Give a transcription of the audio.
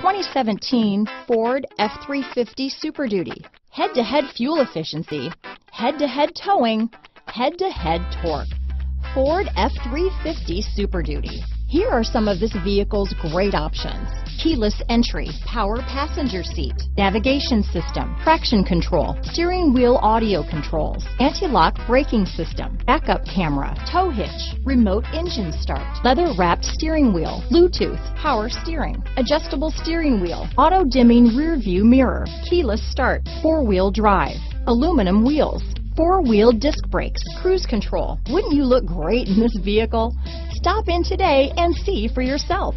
2017 Ford F-350 Super Duty. Head-to-head fuel efficiency, head-to-head towing, head-to-head torque. Ford F-350 Super Duty. Here are some of this vehicle's great options. Keyless entry, power passenger seat, navigation system, traction control, steering wheel audio controls, anti-lock braking system, backup camera, tow hitch, remote engine start, leather wrapped steering wheel, Bluetooth, power steering, adjustable steering wheel, auto dimming rear view mirror, keyless start, four wheel drive, aluminum wheels, four-wheel disc brakes, cruise control. Wouldn't you look great in this vehicle? Stop in today and see for yourself.